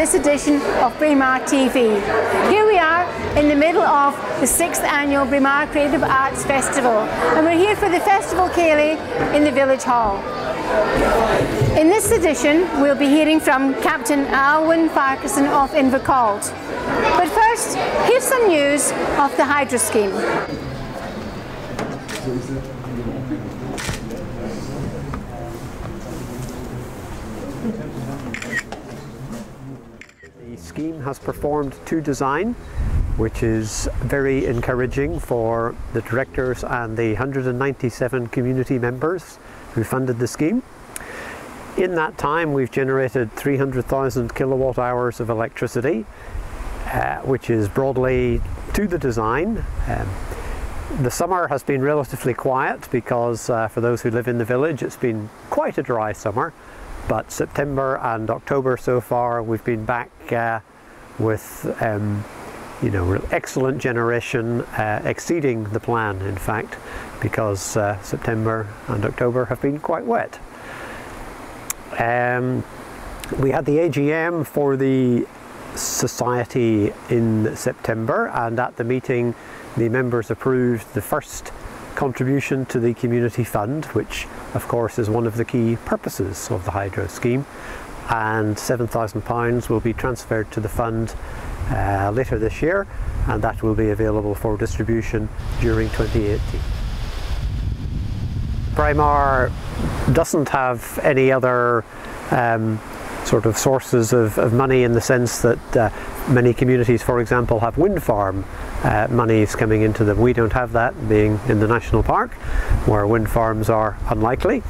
this edition of Braemar TV. Here we are in the middle of the sixth annual Braemar Creative Arts Festival and we're here for the Festival Céilí in the Village Hall. In this edition we'll be hearing from Captain Alwyne Farquharson of Invercauld. But first, here's some news of the Hydro Scheme. Scheme has performed to design, which is very encouraging for the directors and the 197 community members who funded the scheme. In that time, we've generated 300,000 kilowatt hours of electricity, uh, which is broadly to the design. Um, the summer has been relatively quiet because uh, for those who live in the village, it's been quite a dry summer but September and October so far we've been back uh, with um, you know excellent generation uh, exceeding the plan in fact because uh, September and October have been quite wet. Um, we had the AGM for the society in September and at the meeting the members approved the first contribution to the community fund, which of course is one of the key purposes of the hydro scheme, and £7,000 will be transferred to the fund uh, later this year, and that will be available for distribution during 2018. Braemar doesn't have any other um, sort of sources of, of, money in the sense that uh, many communities, for example, have wind farm uh, monies coming into them. We don't have that, being in the national park, where wind farms are unlikely.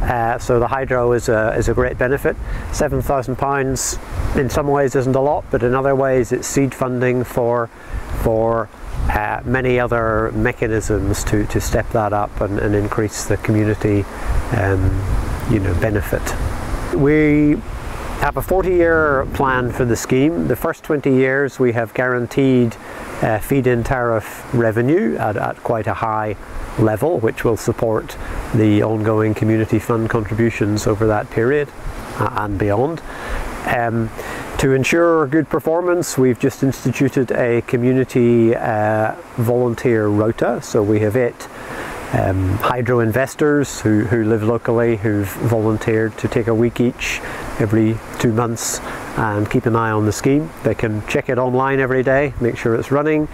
Uh, so the hydro is a, is a great benefit. £7,000 in some ways isn't a lot, but in other ways it's seed funding for, for uh, many other mechanisms to, to step that up and, and increase the community um, you know, benefit. We have a 40 year plan for the scheme. The first 20 years we have guaranteed uh, feed-in tariff revenue at, at, quite a high level which will support the ongoing community fund contributions over that period uh, and beyond. Um, to ensure good performance we've just instituted a community uh, volunteer rota so we have it um, hydro investors who, who live locally who've volunteered to take a week each every two months and keep an eye on the scheme. They can check it online every day, make sure it's running.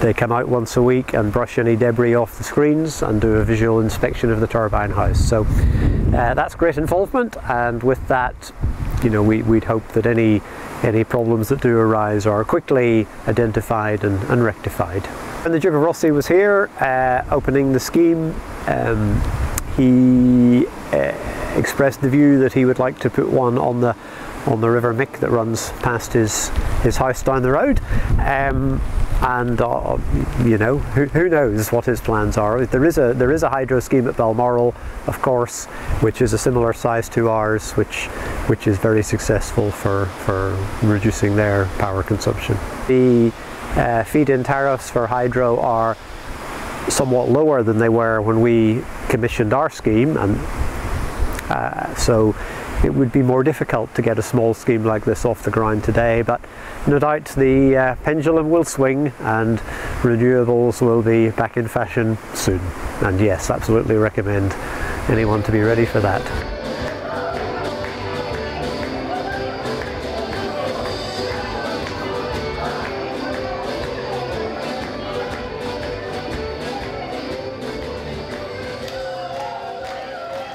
They come out once a week and brush any debris off the screens and do a visual inspection of the turbine house. So uh, that's great involvement and with that you know, we, would hope that any, any problems that do arise are quickly identified and, and rectified. When the Duke of Rothesay was here uh, opening the scheme, um, he uh, expressed the view that he would like to put one on the on the River Muick that runs past his his house down the road. Um, and uh, you know who, who, knows what his plans are. There is a there is a hydro scheme at Balmoral, of course, which is a similar size to ours, which which is very successful for for reducing their power consumption. The uh, feed-in tariffs for hydro are somewhat lower than they were when we commissioned our scheme, and uh, so it would be more difficult to get a small scheme like this off the ground today, but no doubt the uh, pendulum will swing and renewables will be back in fashion soon. And yes, absolutely recommend anyone to be ready for that.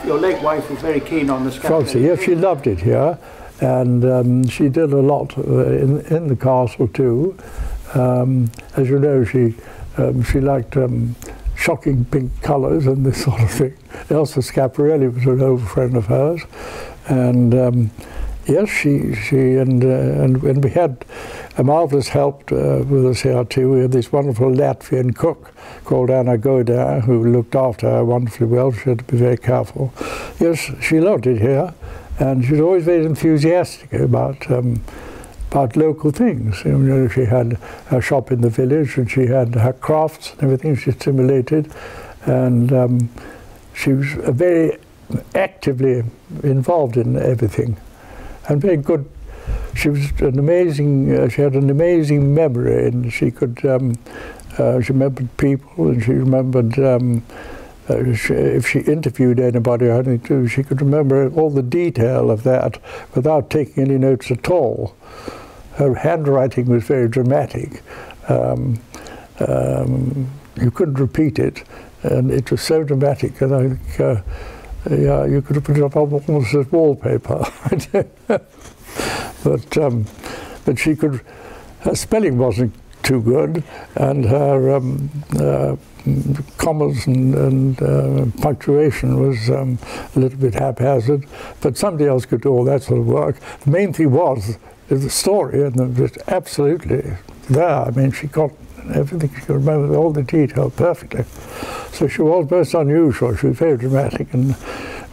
Your late wife was very keen on the Scandinavian. yes, she loved it here, and um, she did a lot uh, in, in the castle too. Um, as you know, she um, she liked um, shocking pink colours and this sort of thing. Elsa Schiaparelli was an old friend of hers, and um, yes, she she and uh, and, and we had a marvellous help uh, with us here too. We had this wonderful Latvian cook called Anna Goda who looked after her wonderfully well. She had to be very careful. Yes, she loved it here, and she was always very enthusiastic about. Um, about local things. You know, she had a shop in the village and she had her crafts and everything she stimulated. And um, she was very actively involved in everything and very good she was an amazing. Uh, she had an amazing memory, and she could. Um, uh, she remembered people, and she remembered. Um, uh, she, if she interviewed anybody or anything, she could remember all the detail of that without taking any notes at all. Her handwriting was very dramatic. Um, um, you couldn't repeat it, and it was so dramatic. And I think, uh, yeah, you could have put it up on almost as wallpaper. but um, but she could. Her spelling wasn't too good, and her um, uh, commas and, and uh, punctuation was um, a little bit haphazard. But somebody else could do all that sort of work. The main thing was the story, and it was absolutely there. I mean, she got everything. She could remember all the detail perfectly. So she was most unusual. She was very dramatic and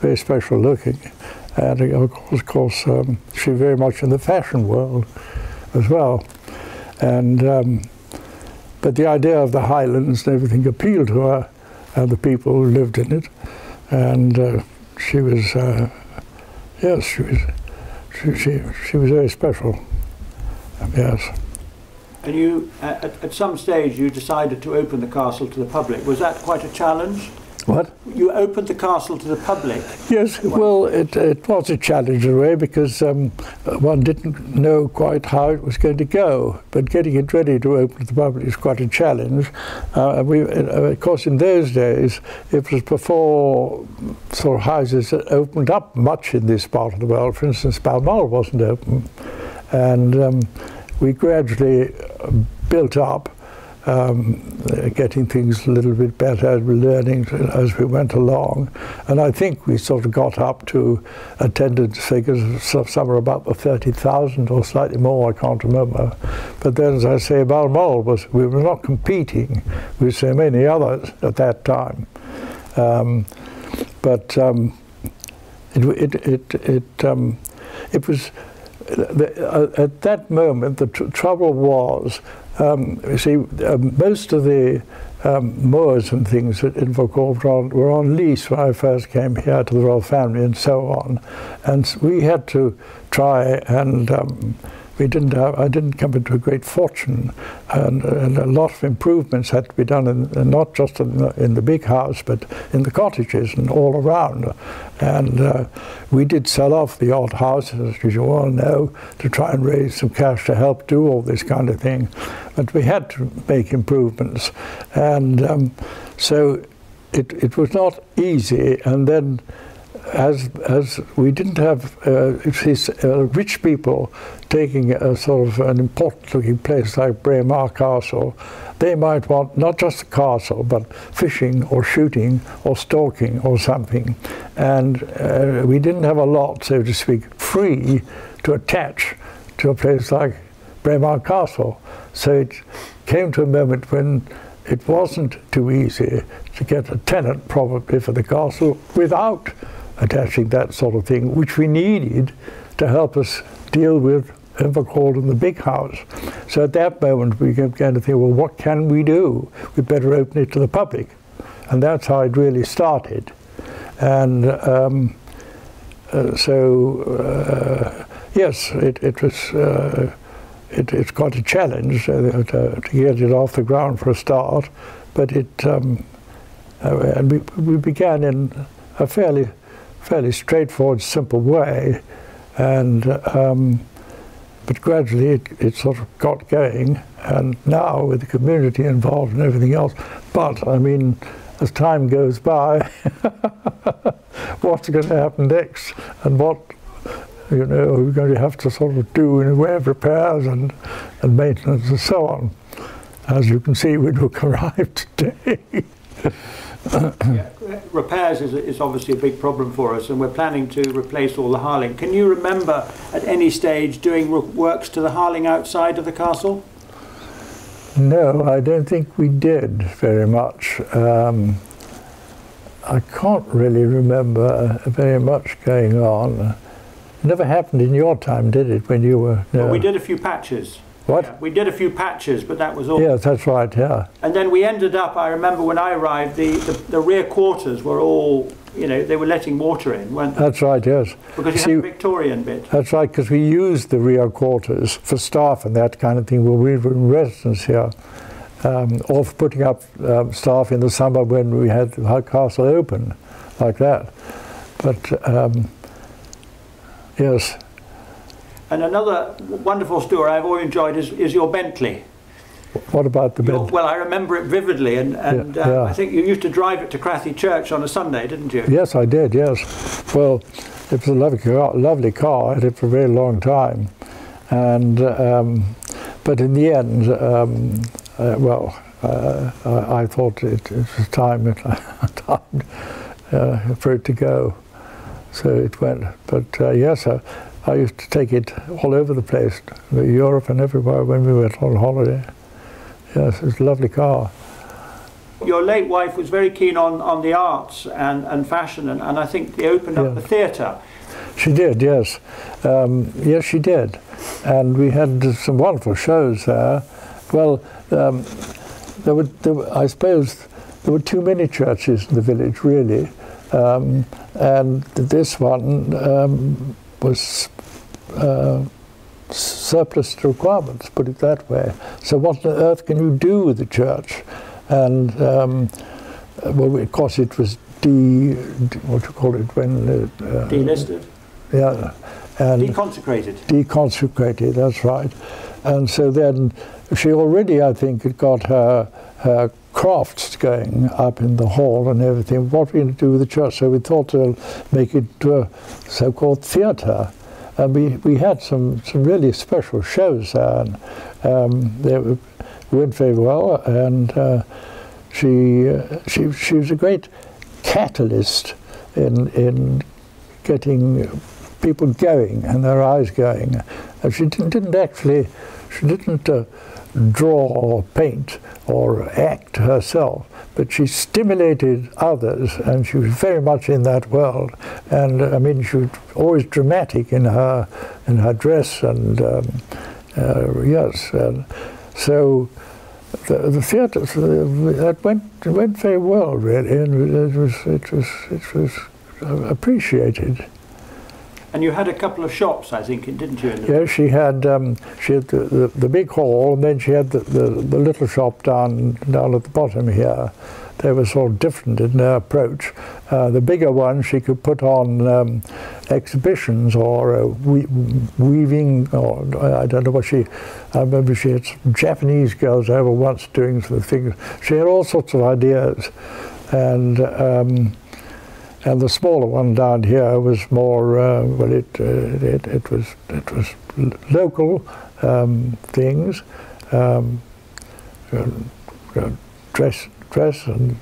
very special looking. And of course, of course um, she was very much in the fashion world as well. And um, but the idea of the Highlands and everything appealed to her and the people who lived in it. And uh, she was, uh, yes, she was, she, she, she was very special. Yes. And you, at, at some stage, you decided to open the castle to the public. Was that quite a challenge? What? You opened the castle to the public. Yes, well, it, it was a challenge in a way because um, one didn't know quite how it was going to go. But getting it ready to open to the public is quite a challenge. Uh, we, uh, of course, in those days, it was before sort of houses opened up much in this part of the world. For instance, Balmoral wasn't open. And um, we gradually built up um, getting things a little bit better, learning as we went along. And I think we sort of got up to attendance figures of somewhere about 30,000 or slightly more, I can't remember. But then, as I say, Balmoral was, we were not competing with so many others at that time. Um, but um, it, it, it, it, um, it was, uh, at that moment, the tr trouble was um, you see, um, most of the um, moors and things in Invercauld were on, were on lease when I first came here to the royal family and so on. And we had to try and um, we didn't have, I didn't come into a great fortune, and, and a lot of improvements had to be done, in, not just in the, in the, big house, but in the cottages and all around. And uh, we did sell off the old houses, as you all know, to try and raise some cash to help do all this kind of thing. But we had to make improvements, and um, so it, it was not easy. And then as as we didn't have uh, these uh, rich people taking a sort of an important looking place like Braemar Castle, they might want not just a castle but fishing or shooting or stalking or something, and uh, we didn't have a lot, so to speak, free to attach to a place like Braemar Castle. So it came to a moment when it wasn't too easy to get a tenant probably for the castle without attaching that sort of thing, which we needed to help us deal with Invercauld in the big house. So at that moment we began to think, well, what can we do? We'd better open it to the public. And that's how it really started. And um, uh, so, uh, yes, it, it was, uh, it, it's quite a challenge uh, to, to, get it off the ground for a start, but it, um, uh, and we, we began in a fairly fairly straightforward, simple way, and um, but gradually it, it, sort of got going, and now with the community involved and everything else. But I mean, as time goes by, what's going to happen next, and what you know we're going to have to sort of do in the way of repairs and, and maintenance and so on. As you can see, we look arrived today. yeah, repairs is, is obviously a big problem for us, and we're planning to replace all the Harling. Can you remember at any stage doing works to the Harling outside of the castle? No, I don't think we did very much. Um, I can't really remember very much going on. Never happened in your time, did it, when you were... No. Well, we did a few patches. What? Yeah, we did a few patches, but that was all. Yes, that's right, yeah. And then we ended up, I remember when I arrived, the, the, the rear quarters were all you know, they were letting water in, weren't they? That's right, yes. Because you See, had the Victorian bit. That's right, because we used the rear quarters for staff and that kind of thing when we were in residence here. Um, or for putting up um, staff in the summer when we had the castle open, like that. But um, yes, And another wonderful story I've always enjoyed is, is your Bentley. what about the bed? well, I remember it vividly, and, and Yeah, uh, yeah. I think you used to drive it to Crathie Church on a Sunday, didn't you? Yes, I did. Yes. Well, it was a lovely car. Lovely car. I had it for a very long time, and um, but in the end, um, uh, well, uh, I, I thought it, it was time, time uh, for it to go. So it went. But uh, yes, I, used to take it all over the place, Europe and everywhere when we went on holiday. Yes, it was a lovely car. Your late wife was very keen on, on the arts and, and fashion, and, and I think they opened up Yeah. the theatre. She did, yes. Um, yes, she did. And we had some wonderful shows there. Well, um, there were, there were, I suppose, there were too many churches in the village, really. Um, and this one um, was uh, surplus to requirements, put it that way. So what on earth can you do with the church? And um, well, of course, it was de, de what do you call it when uh, uh, Delisted, yeah, and deconsecrated. deconsecrated. That's right. And so then she already, I think, had got her her crafts going up in the hall and everything. What are we going to do with the church? So we thought to make it to a so-called theatre. And we, we had some, some really special shows. And, um, they went very well. And uh, she, uh, she, she was a great catalyst in, in getting people going and their eyes going. And she didn't, didn't actually, she didn't uh, draw or paint or act herself, but she stimulated others and she was very much in that world. And I mean, she was always dramatic in her, in her dress and um, uh, yes. And so the, the theatre that went went very well really, and it was it was it was appreciated. And you had a couple of shops, I think, didn't you? Yeah, she had um, she had the, the, the big hall, and then she had the, the, the little shop down down at the bottom here. They were sort of different in their approach. Uh, the bigger one, she could put on um, exhibitions or uh, we, weaving, or I don't know what she. I remember she had Japanese girls over once doing some things. She had all sorts of ideas, and. Um, and the smaller one down here was more uh, well it, uh, it it was it was local um, things um, dress dress and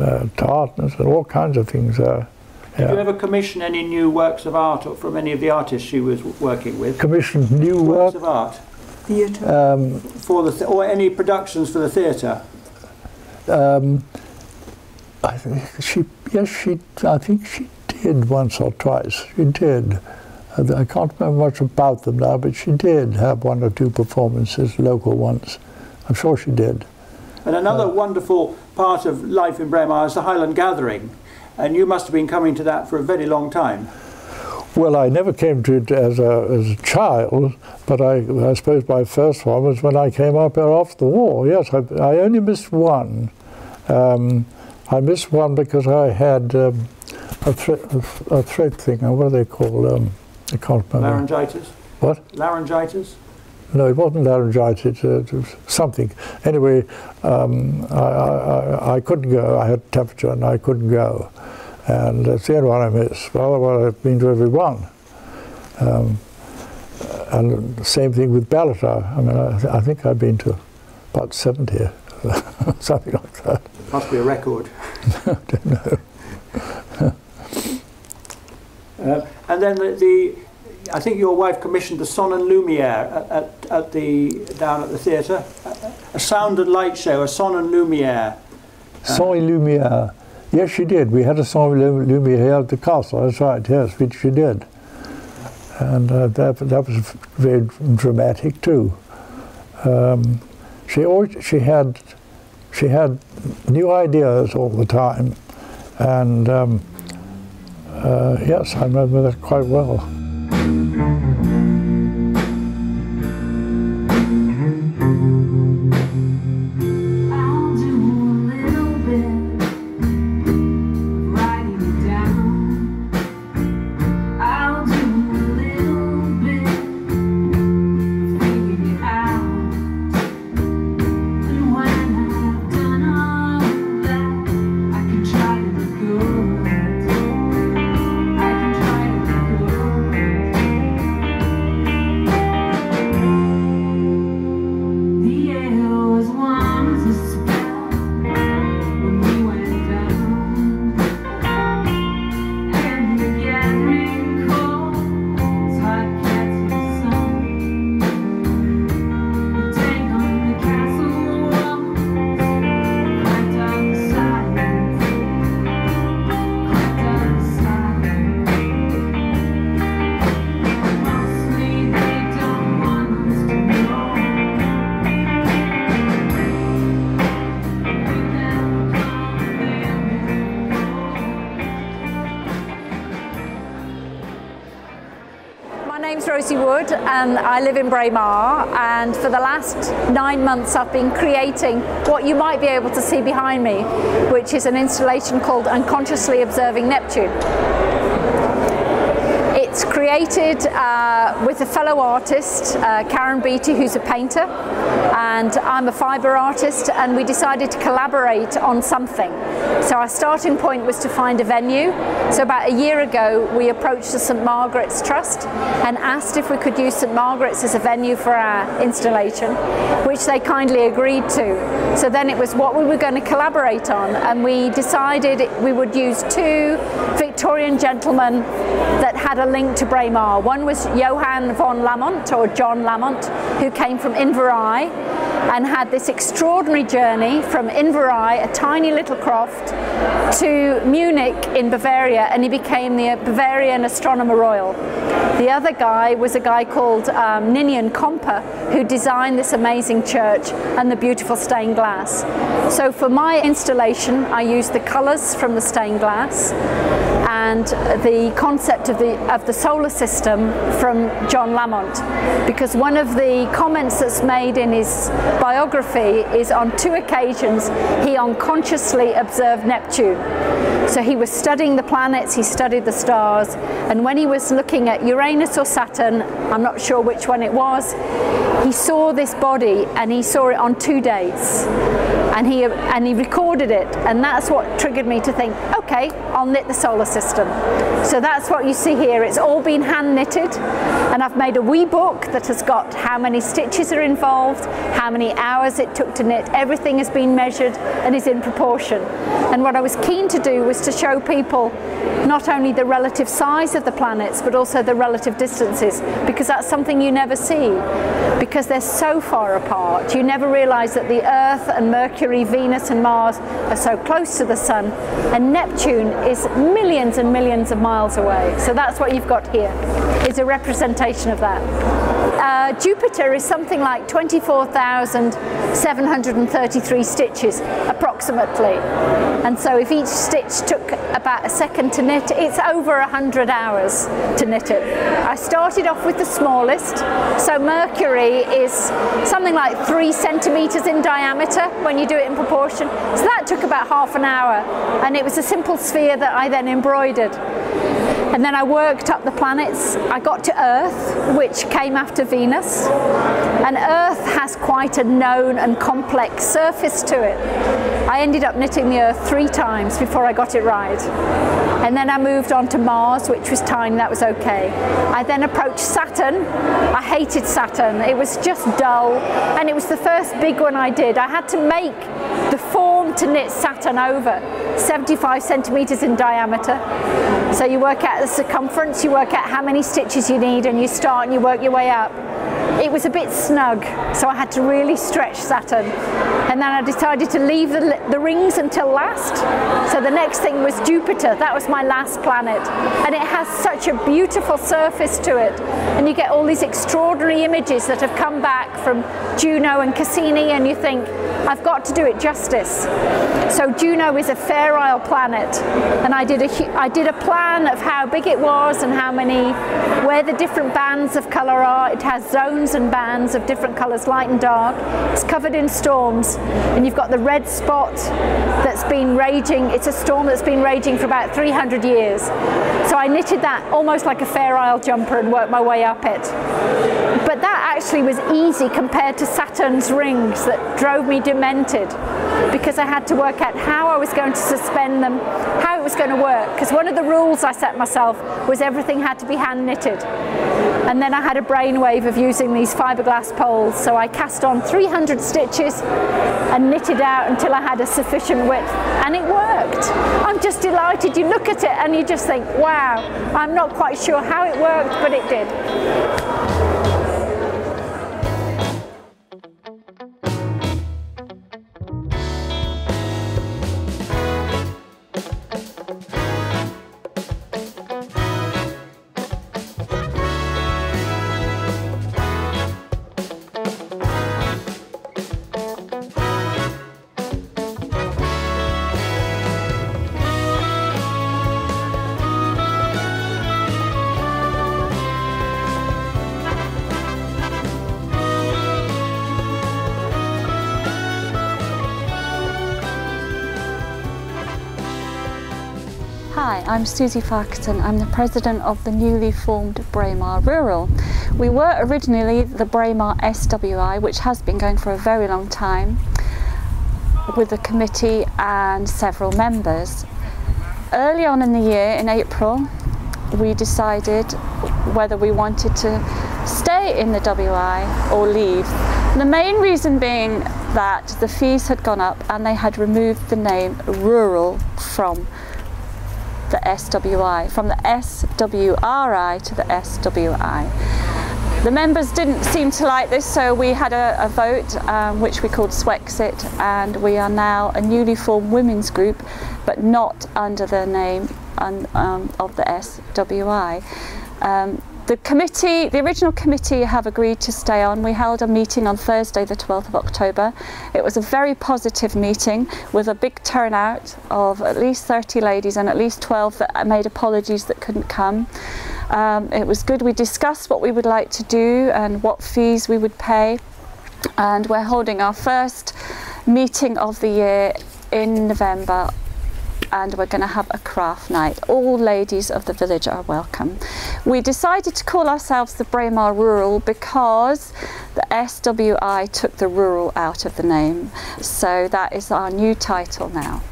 uh, tartness and all kinds of things uh, Did you ever commission any new works of art or from any of the artists she was working with? commissioned new Works work of art Theatre. um, for the th- or any productions for the theatre. um, I think she yes she I think she did once or twice she did Uh, I can't remember much about them now but she did have one or two performances local ones I'm sure she did And another wonderful part of life in Braemar is the Highland Gathering, and you must have been coming to that for a very long time. Well, I never came to it as a, as a child, but I, I suppose my first one was when I came up here after the war. Yes, I, I only missed one. Um, I missed one because I had um, a, a thread thing, or what are they called? Um, I can't remember. Laryngitis. What? Laryngitis. No, it wasn't laryngitis. uh, It was something. Anyway, um, I, I, I- couldn't go. I had temperature and I couldn't go. And that's the only one I missed. Well, well I've been to every one. Um, and the same thing with Ballater. I mean, I, I think I've been to about 70, something like that. Must be a record. I don't know. Uh, and then the, the, I think your wife commissioned the Son and Lumiere at, at, at the down at the theatre, a, a sound and light show, a Son and Lumiere. Son et Lumière. Yes, she did. We had a Son et Lu- Lumière here at the castle. That's right. Yes, which she did. And uh, that that was very dramatic too. Um, she always she had she had new ideas all the time, and um, uh, yes, I remember that quite well. And I live in Braemar and for the last nine months I've been creating what you might be able to see behind me which is an installation called Unconsciously Observing Neptune. It's created uh, with a fellow artist, uh, Karen Beatty, who's a painter, and I'm a fibre artist, and we decided to collaborate on something. So our starting point was to find a venue. So about a year ago, we approached the St Margaret's Trust and asked if we could use St Margaret's as a venue for our installation, which they kindly agreed to. So then it was what we were going to collaborate on, and we decided we would use two Victorian gentlemen that had a link to Braemar. One was Johann von Lamont, or John Lamont, who came from Inverey and had this extraordinary journey from Inverey, a tiny little croft, to Munich in Bavaria, and he became the Bavarian Astronomer Royal. The other guy was a guy called um, Ninian Comper, who designed this amazing church and the beautiful stained glass. So for my installation, I used the colours from the stained glass and the concept of the of the solar system from John Lamont because one of the comments that's made in his biography is on two occasions he unconsciously observed Neptune so he was studying the planets he studied the stars and when he was looking at Uranus or Saturn I'm not sure which one it was he saw this body and he saw it on two dates. and he and he recorded it and that's what triggered me to think okay I'll knit the solar system so that's what you see here. It's all been hand knitted and I've made a wee book that has got how many stitches are involved how many hours it took to knit. Everything has been measured and is in proportion. And what I was keen to do was to show people not only the relative size of the planets but also the relative distances because that's something you never see because they're so far apart. You never realize that the earth and mercury venus and mars are so close to the sun and neptune is millions and millions of miles away. So that's what you've got here is a representation of that uh, Jupiter is something like 24,733 stitches approximately. And so if each stitch took about a second to knit it's over 100 hours to knit it. I started off with the smallest. So Mercury is something like three centimeters in diameter when you do it in proportion. So that took about half an hour. And it was a simple sphere that I then embroidered and then I worked up the planets. I got to Earth, which came after Venus. And Earth has quite a known and complex surface to it. I ended up knitting the Earth three times before I got it right. And then I moved on to Mars, which was tiny, that was okay. I then approached Saturn. I hated Saturn. It was just dull. And it was the first big one I did. I had to make the form to knit Saturn over, 75 centimeters in diameter. So you work out the circumference, you work out how many stitches you need, and you start and you work your way up. it was a bit snug, so I had to really stretch Saturn. And then I decided to leave the, the rings until last. So the next thing was Jupiter. That was my last planet. And it has such a beautiful surface to it. And you get all these extraordinary images that have come back from Juno and Cassini, and you think, I've got to do it justice. So Juno is a fair Isle planet, and I did a I did a plan of how big it was and how many, where the different bands of color are. It has zones and bands of different colors, light and dark. It's covered in storms, and you've got the red spot that's been raging. It's a storm that's been raging for about 300 years. So I knitted that almost like a Fair Isle jumper and worked my way up it. But that actually was easy compared to Saturn's rings that drove me demented because I had to work out how I was going to suspend them, how it was going to work. Because one of the rules I set myself was everything had to be hand knitted. And then I had a brainwave of using these fiberglass poles. So I cast on 300 stitches and knitted out until I had a sufficient width. And it worked. I'm just delighted. You look at it and you just think, wow, I'm not quite sure how it worked, but it did. I'm Susie Farquharson. I'm the president of the newly formed Braemar Rural. We were originally the Braemar SWI, which has been going for a very long time, with a committee and several members. Early on in the year, in April, we decided whether we wanted to stay in the WI or leave. The main reason being that the fees had gone up and they had removed the name rural from the SWI, from the SWRI to the SWI. The members didn't seem to like this, so we had a, a vote um, which we called Swexit, and we are now a newly formed women's group, but not under the name um, of the SWI. Um, the committee, the original committee have agreed to stay on. We held a meeting on Thursday the 12th of October. It was a very positive meeting with a big turnout of at least 30 ladies and at least 12 that made apologies that couldn't come. Um, it was good. We discussed what we would like to do and what fees we would pay. And we're holding our first meeting of the year in November and we're going to have a craft night. All ladies of the village are welcome. We decided to call ourselves the Braemar Rural because the SWI took the rural out of the name. So that is our new title now.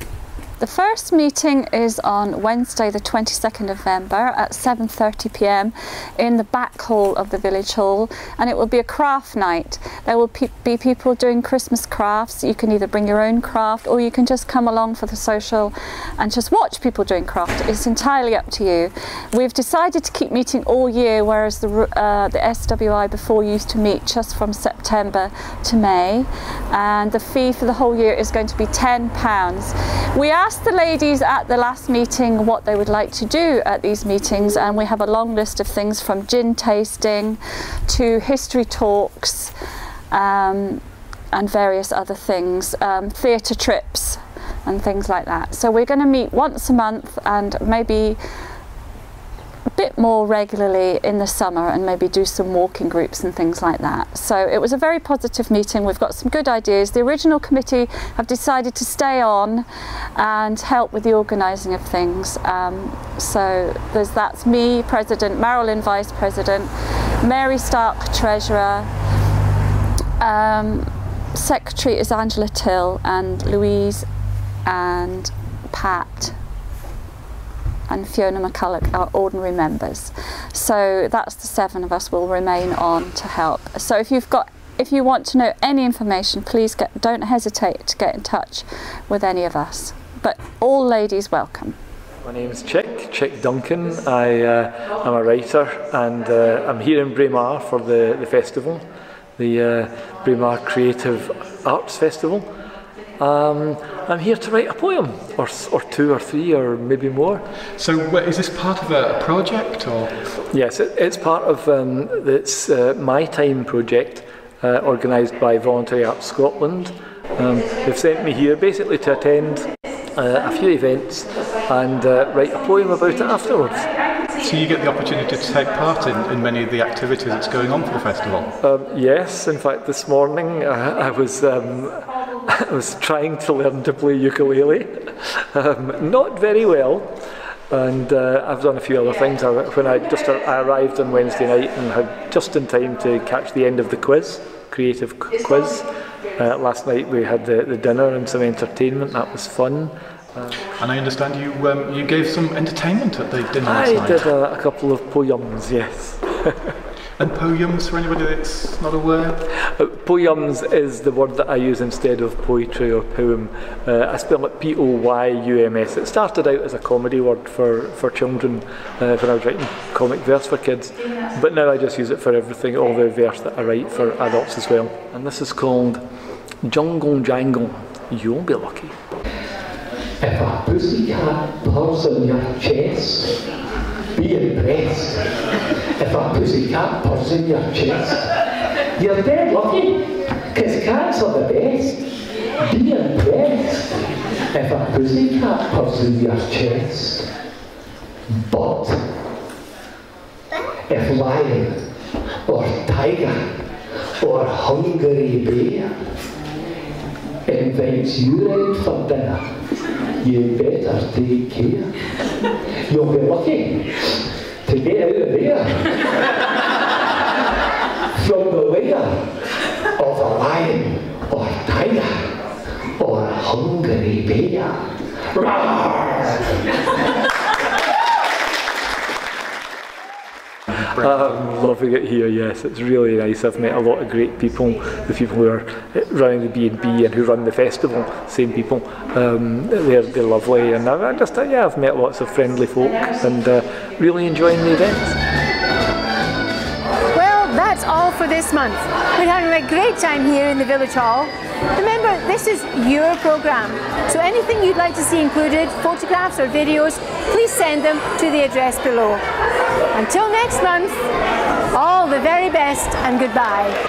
The first meeting is on Wednesday the 22nd of November at 7.30 pm in the back hall of the village hall and it will be a craft night. There will pe be people doing Christmas crafts. You can either bring your own craft or you can just come along for the social and just watch people doing craft. It's entirely up to you. We've decided to keep meeting all year whereas the, uh, the SWI before used to meet just from September to May and the fee for the whole year is going to be £10. We asked the ladies at the last meeting what they would like to do at these meetings and we have a long list of things from gin tasting to history talks um, and various other things, um, theatre trips and things like that. So we're going to meet once a month and maybe a bit more regularly in the summer and maybe do some walking groups and things like that. So it was a very positive meeting. We've got some good ideas. The original committee have decided to stay on and help with the organising of things. Um, so there's that's me, President, Marilyn, Vice President, Mary Stark, Treasurer, um, Secretary is Angela Till and Louise and Pat and Fiona McCulloch are ordinary members. So that's the seven of us will remain on to help. So if you've got if you want to know any information, please get, don't hesitate to get in touch with any of us. But all ladies welcome. My name is Chick, Chick Duncan. I uh, am a writer and uh, I'm here in Braemar for the, the festival. the uh, Braemar Creative Arts Festival. Um, I'm here to write a poem, or, or two or three, or maybe more. So, is this part of a, project or? Yes, it, it's part of um, this uh, My Time project uh, organised by Voluntary Arts Scotland. Um, they've sent me here basically to attend uh, a few events and uh, write a poem about it afterwards. So you get the opportunity to take part in, in many of the activities that's going on for the festival. Um, yes, in fact, this morning uh, I was um, I was trying to learn to play ukulele, um, not very well, and uh, I've done a few other things. I, when I just I arrived on Wednesday night and had just in time to catch the end of the quiz, creative qu- quiz. Uh, last night we had the, the dinner and some entertainment. That was fun. And I understand you um, you gave some entertainment at the dinner last I did a, a couple of poems, yes. And poyums for anybody that's not aware. Uh, Poyums is the word that I use instead of poetry or poem. Uh, I spell it P-O-Y-U-M-S. It started out as a comedy word for, for children uh, when I was writing comic verse for kids, but now I just use it for everything, all the verse that I write for adults as well. And this is called Jungle Jangle. You'll be lucky. If a pussycat purrs in your chest, be impressed. If a pussycat purrs in your chest, you're dead lucky, because cats are the best. Be impressed. If a pussycat purrs in your chest, but if lion or tiger or hungry bear invites you out for dinner, you better take care. You'll be lucky to get out of there from the lair of a lion or tiger or a hungry bear. Roar! I'm loving it here, yes. It's really nice. I've met a lot of great people, the people who are running the B&B and who run the festival, same people. Um, they're, they're lovely and I I just, uh, yeah, I've met lots of friendly folk and uh, really enjoying the events. Well, that's all for this month. We're having a great time here in the Village Hall. Remember, this is your programme, so anything you'd like to see included, photographs or videos, please send them to the address below. Until next month, all the very best and goodbye.